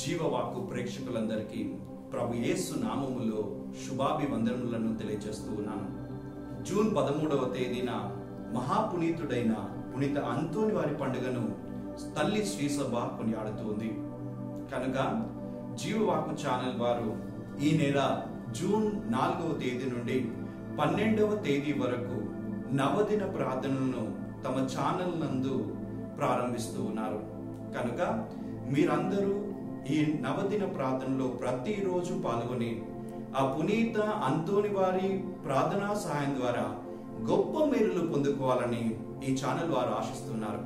జీవవాక్కు ప్రేక్షకులందరికీ ప్రభు యేసు నామములో శుభాభివందనములను తెలియజేస్తూ ఉన్నాను. జూన్ పదమూడవ తేదీన మహాపునీతుడైన పునీత అంతోని వారి పండుగను తల్లి శ్రీసభ కొనియాడుతుంది. కనుక జీవవాకు ఛానల్ వారు ఈ నెల జూన్ నాలుగవ తేదీ నుండి పన్నెండవ తేదీ వరకు నవదిన ప్రార్థనలను తమ ఛానల్ నందు ప్రారంభిస్తూ ఉన్నారు. కనుక మీరందరూ ఈ నవదిన ప్రార్థనలో ప్రతిరోజు పాల్గొని ఆ పునీత అంతోని వారి ప్రార్థనా సహాయం ద్వారా గొప్ప మేలులు పొందుకోవాలని ఈ ఛానల్ వారు ఆశిస్తున్నారు.